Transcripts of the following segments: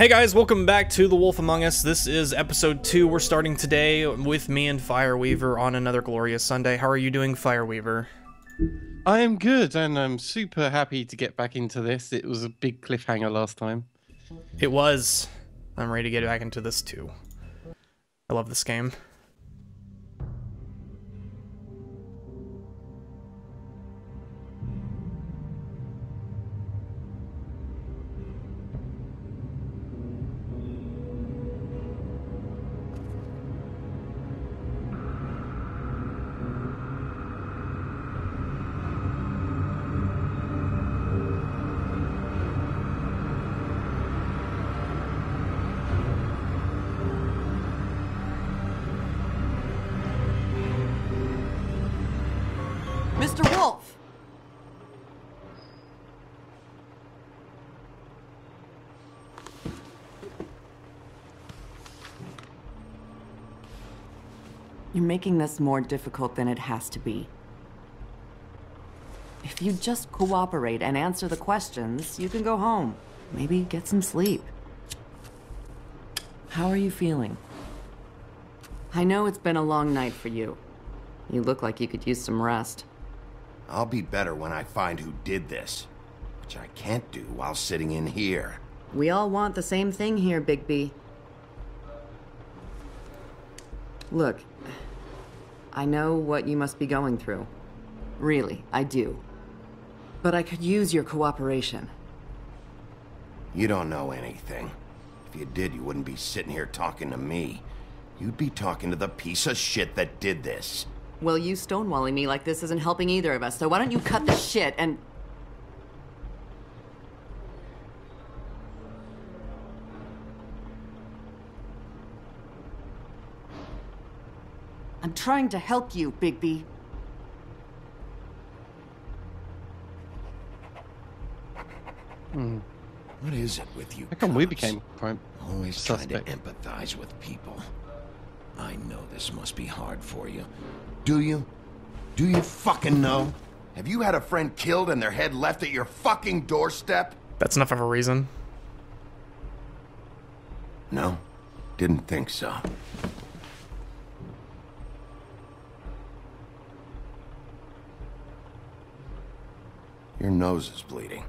Hey guys, welcome back to The Wolf Among Us. This is episode 2. We're starting today with me and Fireweaver on another glorious Sunday. How are you doing, Fireweaver? I am good, and I'm super happy to get back into this. It was a big cliffhanger last time. It was. I'm ready to get back into this too. I love this game. You're making this more difficult than it has to be. If you just cooperate and answer the questions, you can go home. Maybe get some sleep. How are you feeling? I know it's been a long night for you. You look like you could use some rest. I'll be better when I find who did this, which I can't do while sitting in here. We all want the same thing here, Bigby. Look, I know what you must be going through. Really, I do. But I could use your cooperation. You don't know anything. If you did, you wouldn't be sitting here talking to me. You'd be talking to the piece of shit that did this. Well, you stonewalling me like this isn't helping either of us, so why don't you cut the shit and. I'm trying to help you, Bigby. Hmm. What is it with you? How come we cops? became prime Always suspect? trying to empathize with people. I know this must be hard for you. Do you? Do you fucking know? Have you had a friend killed and their head left at your fucking doorstep? That's enough of a reason. No, didn't think so. Your nose is bleeding.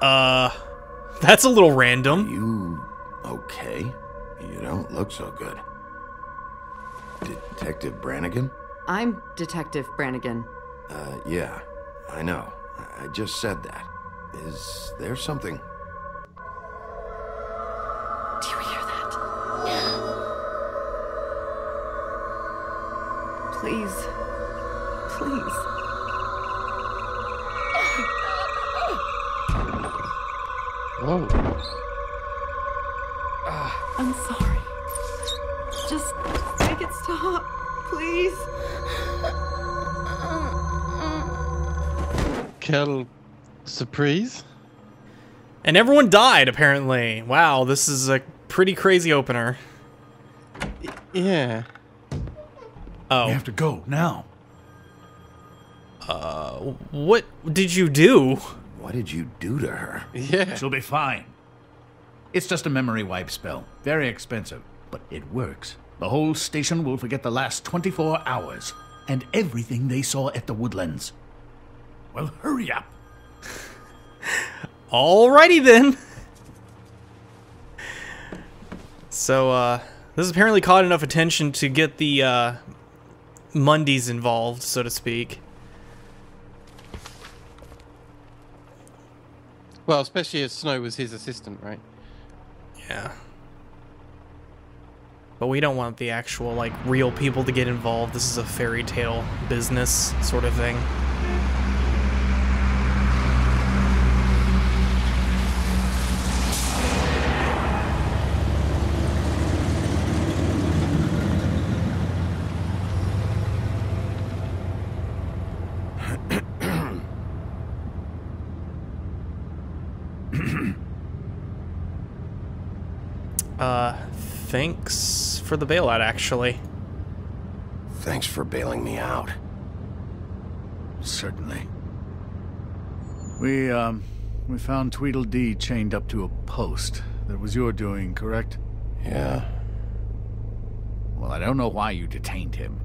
Uh, that's a little random. You okay? You don't look so good. Detective Brannigan? I'm Detective Brannigan. Uh, yeah, I know. I- I just said that. Is there something? Please. Please. Whoa. I'm sorry. Just make it stop, please. Quelle surprise. And everyone died, apparently. Wow, this is a pretty crazy opener. Yeah. We Oh, have to go now. Uh, what did you do? What did you do to her? Yeah. She'll be fine. It's just a memory wipe spell. Very expensive, but it works. The whole station will forget the last 24 hours and everything they saw at the woodlands. Well, hurry up. Alrighty then. So, uh, this apparently caught enough attention to get the, uh, Mundies involved, so to speak. Well, especially as Snow was his assistant, right? Yeah. But we don't want the actual, like, real people to get involved. This is a fairy tale business sort of thing. Uh, thanks for the bailout, actually. Thanks for bailing me out. certainly. We, um, we found Tweedledee chained up to a post. That was your doing, correct? Yeah. Well, I don't know why you detained him.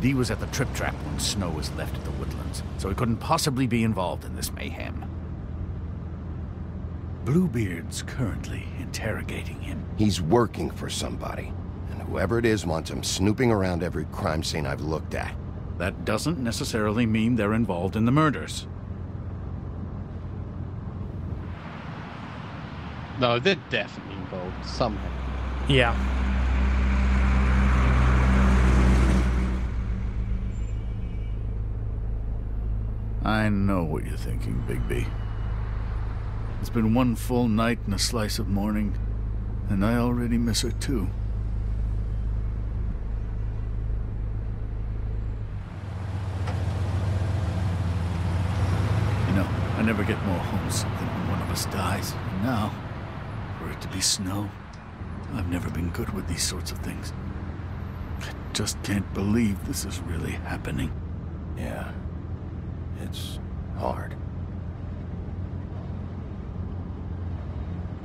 Dee was at the trip trap when Snow was left at the woodlands, so he couldn't possibly be involved in this mayhem. Bluebeard's currently interrogating him. He's working for somebody. And whoever it is wants him snooping around every crime scene I've looked at. That doesn't necessarily mean they're involved in the murders. No, they're definitely involved somehow. Yeah. I know what you're thinking, Bigby. It's been one full night and a slice of morning, and I already miss her too. You know, I never get more homesick than when one of us dies. And now, for it to be snow, I've never been good with these sorts of things. I just can't believe this is really happening. Yeah. It's hard.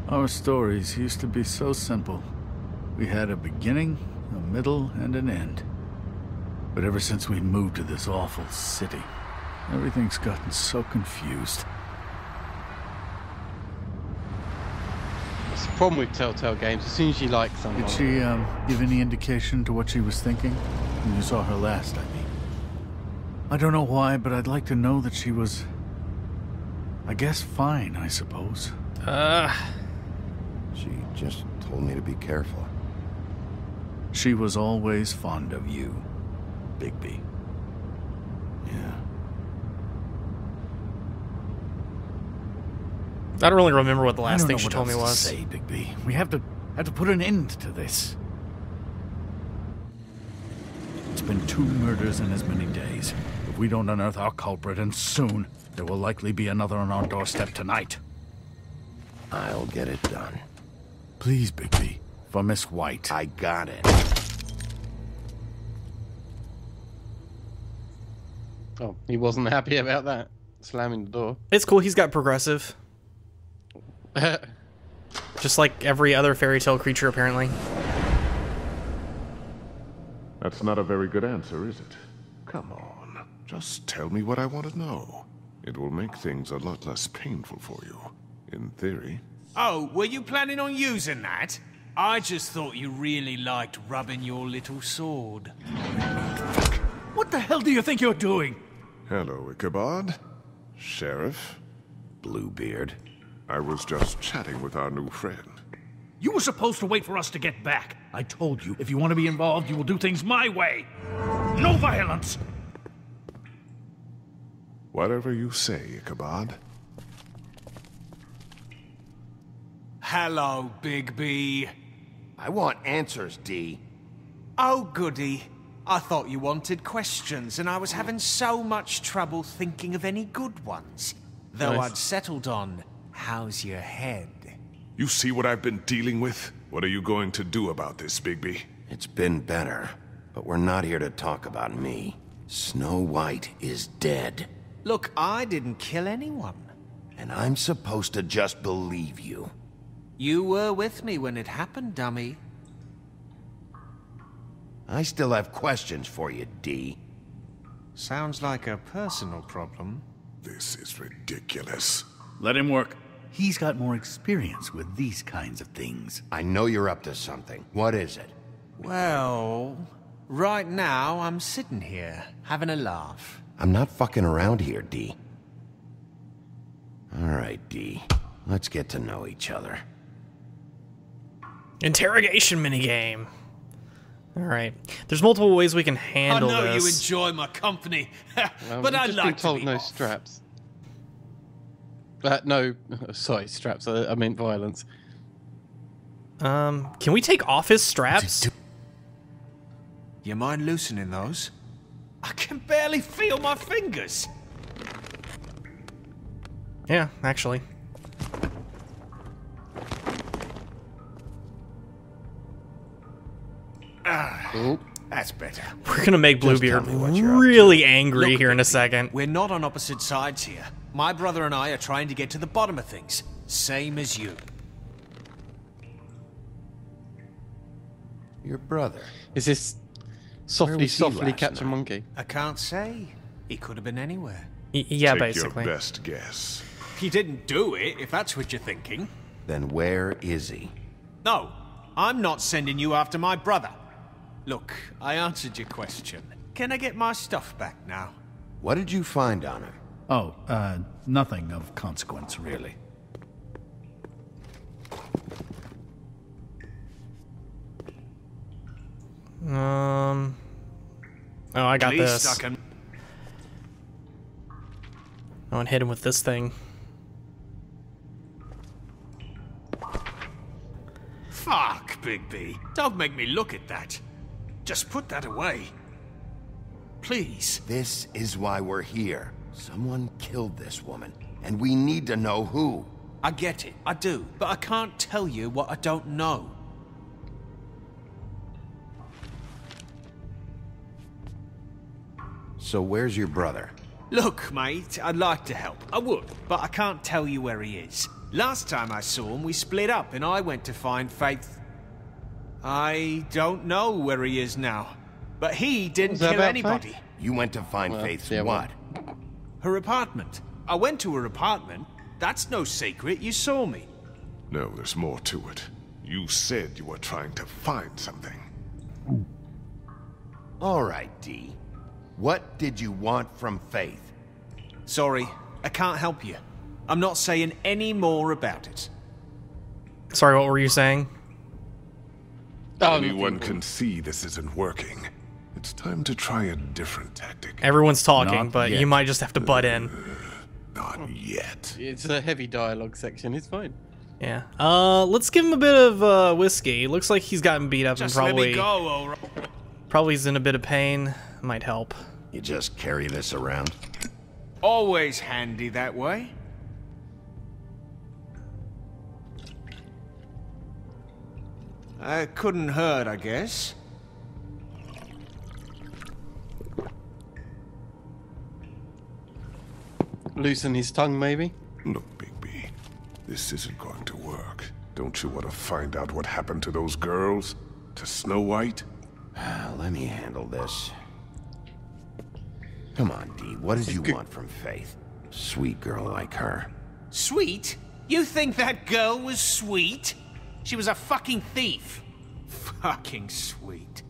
Our stories used to be so simple. We had a beginning, a middle, and an end. But ever since we moved to this awful city, everything's gotten so confused. That's the problem with Telltale games. As soon as you like someone, Did she um, give any indication to what she was thinking when you saw her last? I mean, I don't know why, but I'd like to know that she was. I guess fine, I suppose. Uh, She just told me to be careful. She was always fond of you, Bigby. Yeah. I don't really remember what the last thing she told me else to was. Say, Bigby, we have to have to put an end to this. It's been two murders in as many days. If we don't unearth our culprit, and soon, there will likely be another on our doorstep tonight. I'll get it done. Please, Bigby, for Miss White. I got it. oh, he wasn't happy about that. Slamming the door. It's cool. He's got progressive, just like every other fairy tale creature, apparently. That's not a very good answer, is it? Come on. Just tell me what I want to know. It will make things a lot less painful for you. In theory. Oh, were you planning on using that? I just thought you really liked rubbing your little sword. What the hell do you think you're doing? Hello, Ichabod. Sheriff. Bluebeard. I was just chatting with our new friend. You were supposed to wait for us to get back. I told you, if you want to be involved, you will do things my way. No violence. Whatever you say, Ichabod. Hello, Bigby. I want answers, D. Oh, goody. I thought you wanted questions, and I was having so much trouble thinking of any good ones. Though Nice. I'd settled on, how's your head? You see what I've been dealing with? What are you going to do about this, Bigby? It's been better, but we're not here to talk about me. Snow White is dead, Look, I didn't kill anyone. and I'm supposed to just believe you. You were with me when it happened, dummy. I still have questions for you, D. Sounds like a personal problem. This is ridiculous. Let him work. He's got more experience with these kinds of things. I know you're up to something. What is it? Well, right now I'm sitting here, having a laugh. I'm not fucking around here, D. All right, D. Let's get to know each other. Interrogation minigame. All right. There's multiple ways we can handle it. I know you enjoy my company, Um, but I'd like been told to be no off. straps. Uh, no, sorry, straps. I, I meant violence. um, can we take off his straps? You mind loosening those? I can barely feel my fingers. Yeah, actually. Oh, That's better. We're gonna make Bluebeard tell me what you're up really angry Look, here in a second. We're not on opposite sides here. My brother and I are trying to get to the bottom of things. Same as you. Your brother. Is this softly, softly last catch a monkey? I can't say. He could have been anywhere. Y- yeah, Take basically. your best guess. He didn't do it, if that's what you're thinking. Then where is he? No, I'm not sending you after my brother. Look, I answered your question. Can I get my stuff back now? What did you find on him? Oh, uh, nothing of consequence, really. Um. Oh, I got At least this. I can. I want hit him with this thing. Fuck, Bigby. Don't make me look at that. Just put that away. Please. This is why we're here. Someone killed this woman, and we need to know who. I get it, I do, but I can't tell you what I don't know. So where's your brother? Look, mate, I'd like to help. I would, but I can't tell you where he is. Last time I saw him, we split up and I went to find Faith. I don't know where he is now, but he didn't kill anybody. Faith? You went to find Well, Faith's yeah, what? Her apartment. I went to her apartment. That's no secret. You saw me. No, there's more to it. You said you were trying to find something. All right, D. What did you want from Faith? Sorry, I can't help you. I'm not saying any more about it. Sorry, what were you saying? Oh, Anyone can see this isn't working. It's time to try a different tactic. Everyone's talking, Not but you might just have to butt in. Not yet. It's a heavy dialogue section. It's fine. Yeah. Uh, let's give him a bit of uh, whiskey. Looks like he's gotten beat up Just and let me probably go, all right. probably is in a bit of pain. Might help. You just carry this around? Always handy that way. Uh, couldn't hurt, I guess. Loosen his tongue, maybe. Look, Bigby, this isn't going to work. Don't you want to find out what happened to those girls? To Snow White? Ah, Let me handle this. Come on, D. What did you want from Faith? Sweet girl like her. Sweet? You think that girl was sweet? She was a fucking thief. Fucking sweet.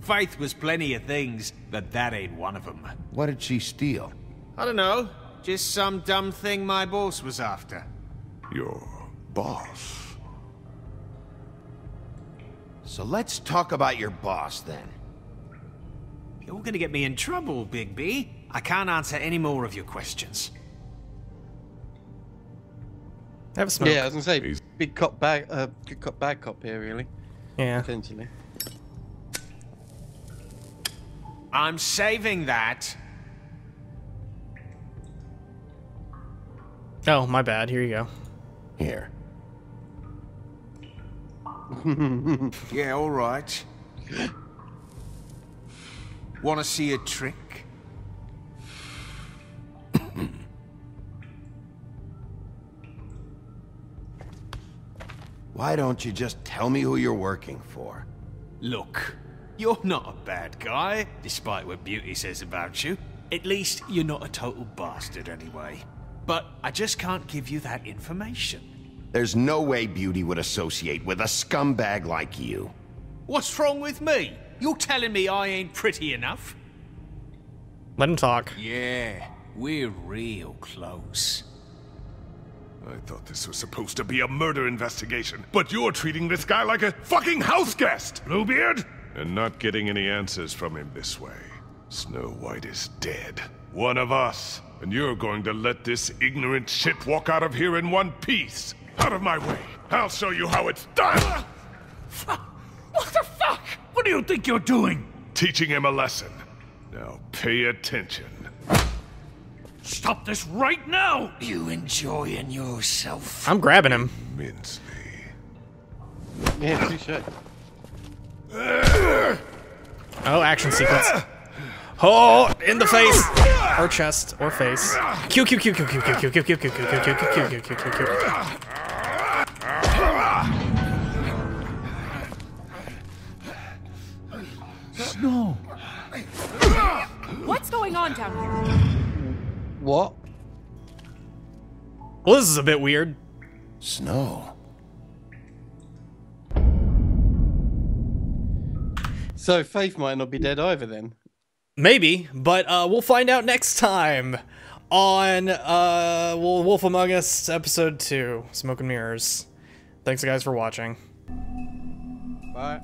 Faith was plenty of things, but that ain't one of them. What did she steal? I don't know. Just some dumb thing my boss was after. Your boss. So let's talk about your boss then. You're gonna get me in trouble, Big B. I can't answer any more of your questions. Have a smoke. Yeah, I was gonna say He's- big cop, bad, uh, good cop, bad cop here, really. Yeah. Potentially. I'm saving that. Oh, my bad. Here you go. Here. Yeah, all right. Want to see a trick? Why don't you just tell me who you're working for? Look, you're not a bad guy, despite what Beauty says about you. At least you're not a total bastard anyway. But I just can't give you that information. There's no way Beauty would associate with a scumbag like you. What's wrong with me? You're telling me I ain't pretty enough? Let him talk. Yeah, we're real close. I thought this was supposed to be a murder investigation, but you're treating this guy like a fucking house guest, Bluebeard! And not getting any answers from him this way. Snow White is dead. One of us. And you're going to let this ignorant shit walk out of here in one piece. Out of my way. I'll show you how it's done! What the fuck? What do you think you're doing? Teaching him a lesson. Now pay attention. Stop this right now! You enjoying yourself? I'm grabbing him. Minsley. Yeah, touche. Oh, action sequence. Oh, in the face, or chest, or face. Q Q Q Q Q Q Q Q Q Q Q Q Q Q Q Q Q Q. Snow. What's going on down here? What? Well, this is a bit weird. Snow. So Faith might not be dead either then. Maybe, but uh, we'll find out next time on uh, Wolf Among Us episode two, Smoke and Mirrors. Thanks, guys, for watching. Bye.